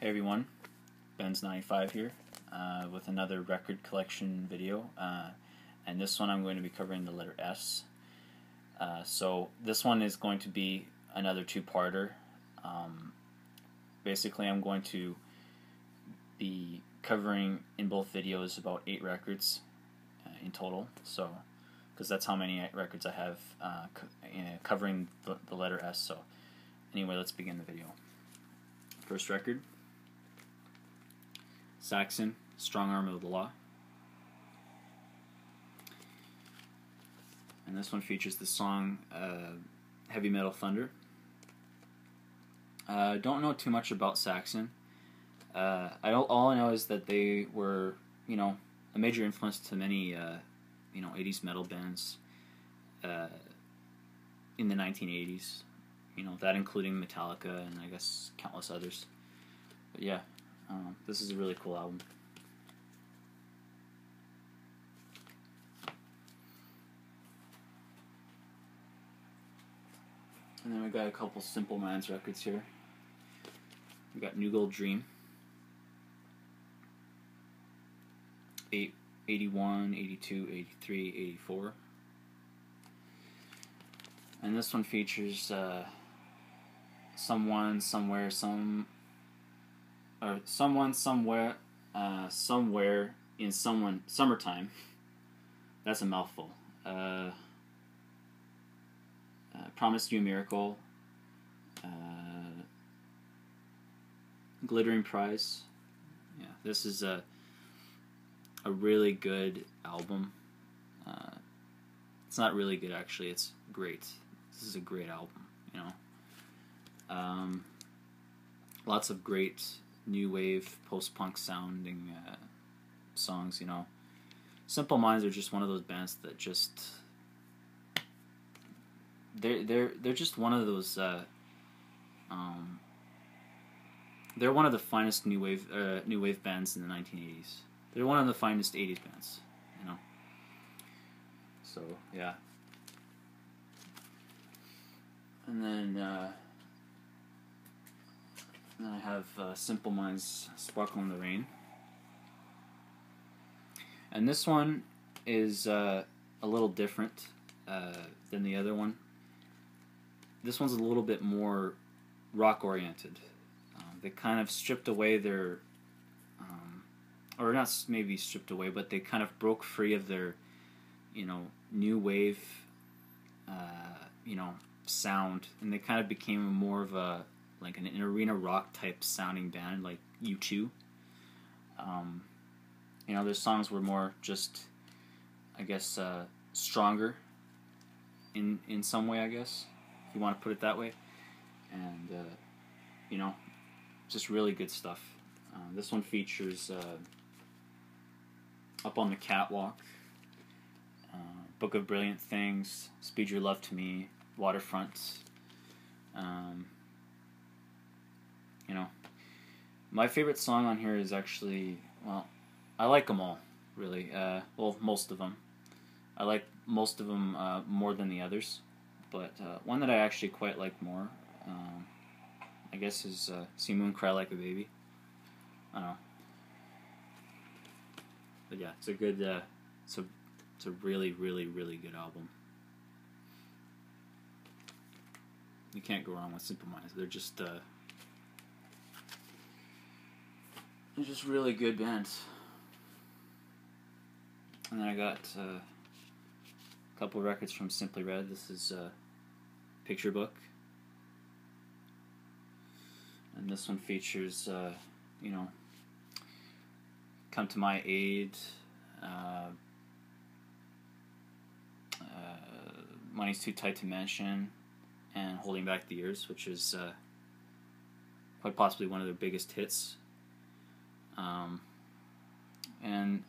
Hey everyone, Bends95 here uh, with another record collection video. Uh, and this one I'm going to be covering the letter S. Uh, so this one is going to be another two-parter. Um, basically I'm going to be covering in both videos about eight records uh, in total. So because that's how many records I have uh, co covering the, the letter S. So anyway, let's begin the video. First record. Saxon, Strong Arm of the Law. And this one features the song uh, Heavy Metal Thunder. Uh, don't know too much about Saxon. Uh, I don't, all I know is that they were, you know, a major influence to many, uh, you know, 80s metal bands uh, in the 1980s. You know, that including Metallica and I guess countless others. But yeah, this is a really cool album. And then we got a couple Simple Minds records here. We got New Gold Dream. 8, 81, 82, 83, 84. And this one features uh, someone, somewhere, some or someone somewhere uh, somewhere in someone summertime. That's a mouthful. Uh, uh, promised you a miracle. Uh, glittering prize. Yeah, this is a a really good album. Uh, it's not really good actually. It's great. This is a great album. You know. Um, lots of great new wave post punk sounding uh, songs. You know, Simple Minds are just one of those bands that just they're they're they're just one of those. Uh, um, they're one of the finest new wave uh, new wave bands in the 1980s. They're one of the finest 80s bands, you know. So yeah. And then uh, and then I have uh, Simple Minds Sparkle in the Rain. And this one is uh, a little different uh, than the other one. This one's a little bit more rock oriented. Um, they kind of stripped away their, um, or not maybe stripped away, but they kind of broke free of their, you know, new wave, uh, you know, sound, and they kind of became more of a like an, an arena rock type sounding band like U2. Um, you know, their songs were more just, I guess, uh, stronger in in some way. I guess if you want to put it that way, and uh, you know, just really good stuff. Uh, this one features uh, "Up on the Catwalk," uh, "Book of Brilliant Things," "Speed Your Love to Me," "Waterfront." Um, you know. My favorite song on here is actually, well, I like them all, really. Uh, well, most of them. I like most of them uh, more than the others, but uh, one that I actually quite like more, um, I guess, is uh, "C Moon Cry Like a Baby." I don't know, but yeah, it's a good, uh, it's a, it's a really, really, really good album. You can't go wrong with Simple Minds. They're just uh, Just really good bands. And then I got uh, a couple records from Simply Red. This is a picture book. And this one features, uh, you know, Come to My Aid, uh, uh Money's Too Tight to Mention, and Holding Back the Years, which is uh, quite possibly one of their biggest hits um, and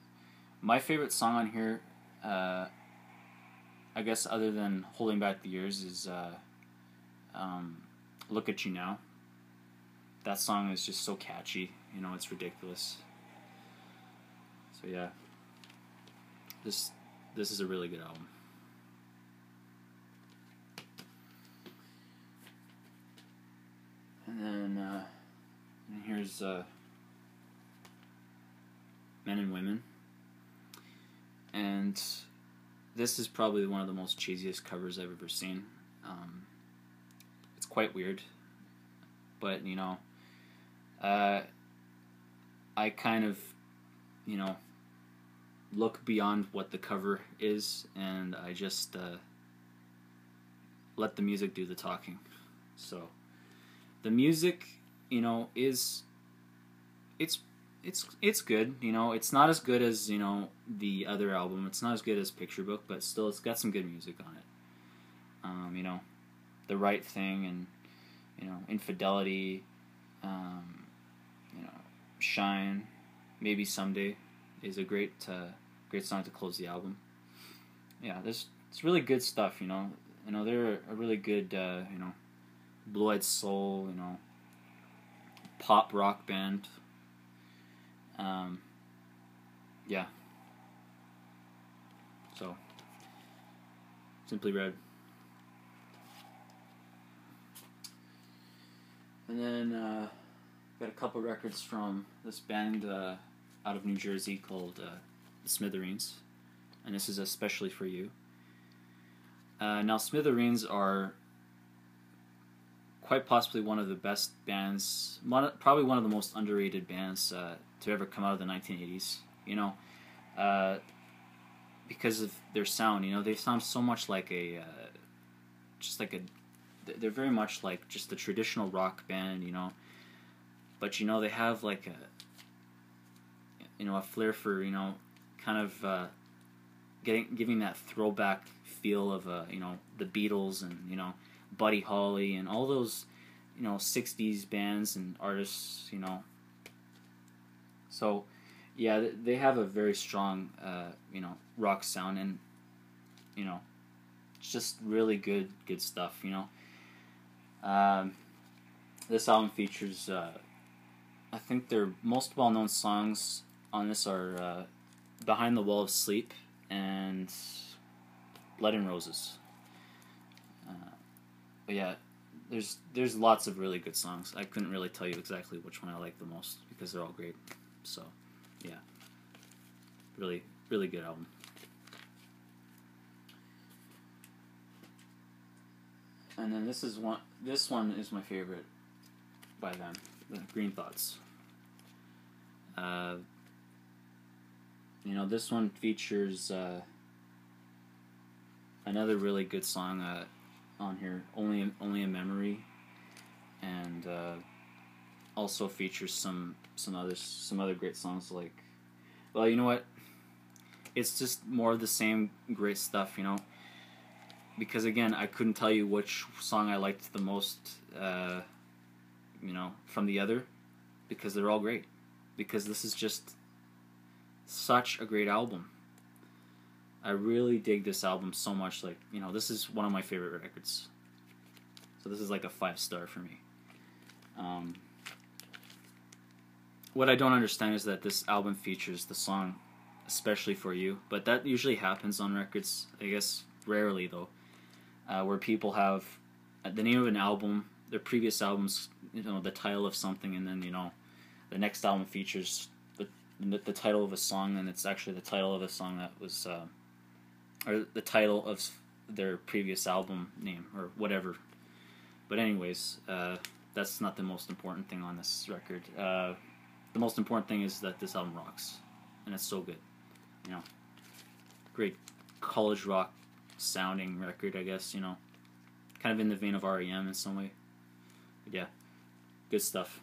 my favorite song on here, uh, I guess, other than Holding Back the Years, is uh, um, Look at You Now. That song is just so catchy, you know, it's ridiculous. So, yeah. This, this is a really good album. And then, uh, and there's uh, men and women, and this is probably one of the most cheesiest covers I've ever seen. Um, it's quite weird, but you know, uh, I kind of, you know, look beyond what the cover is, and I just uh, let the music do the talking. So, the music, you know, is it's it's it's good. You know, it's not as good as you know the other album. It's not as good as Picture Book, but still, it's got some good music on it. Um, you know, the right thing and you know infidelity. Um, you know, shine. Maybe someday is a great uh, great song to close the album. Yeah, there's it's really good stuff. You know, you know they're a really good uh, you know blue eyed soul. You know, pop rock band um, yeah. So, Simply Red. And then uh, got a couple records from this band uh, out of New Jersey called uh, the Smithereens, and this is especially for you. Uh, now, Smithereens are quite possibly one of the best bands, one, probably one of the most underrated bands uh, to ever come out of the 1980s. You know, uh, because of their sound. You know, they sound so much like a, uh, just like a. They're very much like just the traditional rock band. You know, but you know they have like a. You know, a flair for you know, kind of uh, getting giving that throwback feel of uh, you know the Beatles and you know Buddy Holly and all those you know 60s bands and artists you know so, yeah, they have a very strong, uh, you know, rock sound, and you know, it's just really good, good stuff. You know, um, this album features, uh, I think their most well-known songs on this are uh, "Behind the Wall of Sleep" and "Blood and Roses." But yeah, there's there's lots of really good songs. I couldn't really tell you exactly which one I like the most because they're all great. So, yeah, really, really good album. And then this is one. This one is my favorite by them, the Green Thoughts. Uh, you know, this one features uh, another really good song uh, on here, "Only Only a Memory," and uh, also features some some other some other great songs like well you know what? It's just more of the same great stuff you know? Because again I couldn't tell you which song I liked the most uh, you know from the other because they're all great. Because this is just such a great album I really dig this album so much like you know this is one of my favorite records. So this is like a five star for me. Um, what I don't understand is that this album features the song especially for you, but that usually happens on records, I guess rarely though, uh, where people have uh, the name of an album, their previous albums, you know, the title of something, and then you know, the next album features the the title of a song, and it's actually the title of a song that was, uh, or the title of their previous album name or whatever. But anyways, uh, that's not the most important thing on this record. Uh, the most important thing is that this album rocks, and it's so good. You know, great college rock sounding record, I guess. You know, kind of in the vein of REM in some way. But yeah, good stuff.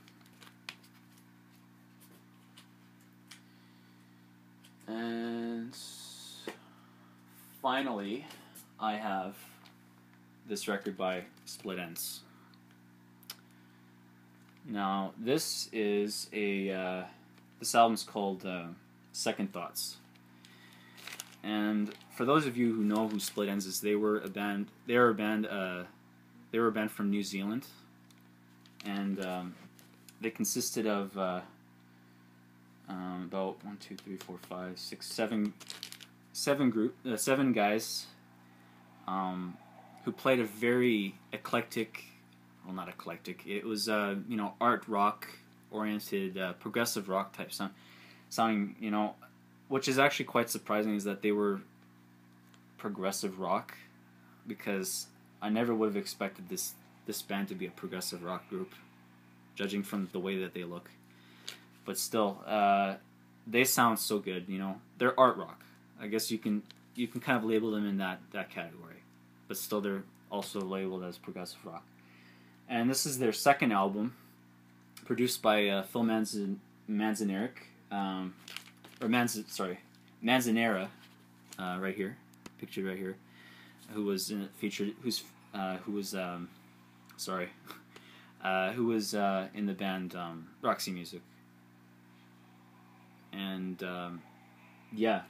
And finally, I have this record by Split Enz. Now, this is a uh, this album's called uh, Second Thoughts, and for those of you who know who Split Enz is, they were a band. They were a band. Uh, they were a band from New Zealand, and um, they consisted of uh, um, about one, two, three, four, five, six, seven, seven group, uh, seven guys, um, who played a very eclectic well, not eclectic. It was uh, you know art rock oriented uh, progressive rock type sound, sounding. You know, which is actually quite surprising is that they were progressive rock, because I never would have expected this this band to be a progressive rock group, judging from the way that they look. But still, uh, they sound so good. You know, they're art rock. I guess you can you can kind of label them in that that category, but still they're also labeled as progressive rock. And this is their second album, produced by uh, Phil Manzan- Manzaneric, um, or Manz sorry Manzanera, uh, right here, pictured right here, who was in, featured who's uh, who was um, sorry, uh, who was uh, in the band um, Roxy Music. And um, yeah,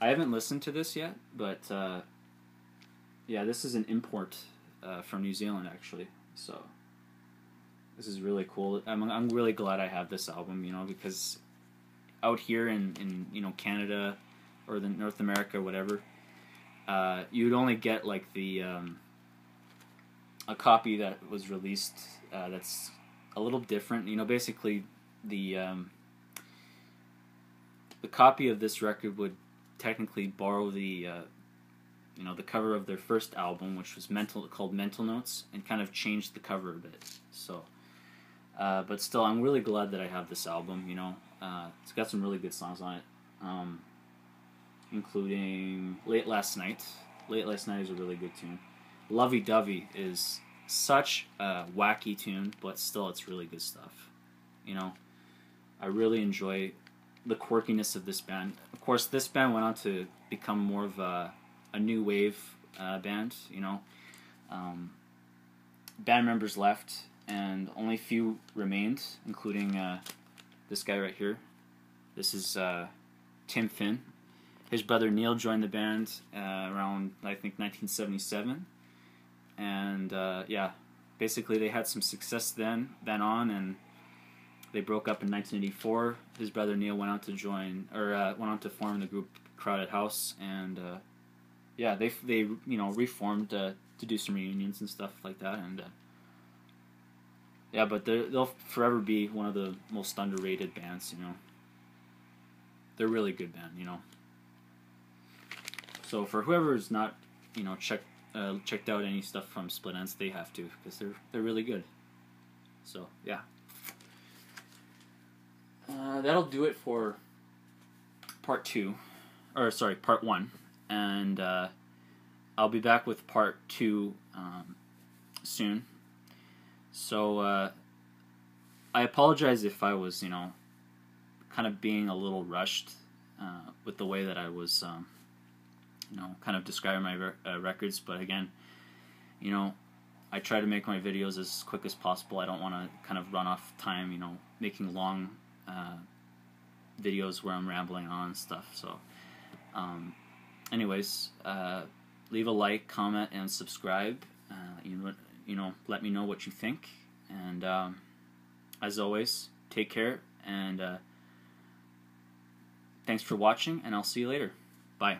I haven't listened to this yet, but uh, yeah, this is an import uh, from New Zealand actually. So this is really cool. I'm I'm really glad I have this album, you know, because out here in in you know Canada or the North America, whatever, uh, you'd only get like the um, a copy that was released uh, that's a little different. You know, basically the um, the copy of this record would technically borrow the uh, you know the cover of their first album, which was mental called Mental Notes, and kind of changed the cover a bit. So, uh, but still, I'm really glad that I have this album. You know, uh, it's got some really good songs on it, um, including Late Last Night. Late Last Night is a really good tune. Lovey Dovey is such a wacky tune, but still, it's really good stuff. You know, I really enjoy the quirkiness of this band. Of course, this band went on to become more of a, a new wave uh, band. You know, um, band members left, and only few remained, including uh, this guy right here. This is uh, Tim Finn. His brother Neil joined the band uh, around I think 1977, and uh, yeah, basically they had some success then then on and they broke up in 1984. His brother Neil went on to join, or uh, went on to form the group Crowded House, and uh, yeah, they they you know reformed uh, to do some reunions and stuff like that, and uh, yeah, but they'll forever be one of the most underrated bands. You know, they're really good band. You know, so for whoever's not you know checked uh, checked out any stuff from Split Enz, they have to because they're they're really good. So yeah. That'll do it for part two, or sorry, part one, and uh, I'll be back with part two um, soon. So uh, I apologize if I was, you know, kind of being a little rushed uh, with the way that I was, um, you know, kind of describing my re- uh, records. But again, you know, I try to make my videos as quick as possible. I don't want to kind of run off time, you know, making long uh, videos where I'm rambling on and stuff. So, um, anyways, uh, leave a like, comment, and subscribe. Uh, you know, you know, let me know what you think. And um, as always, take care and uh, thanks for watching. And I'll see you later. Bye.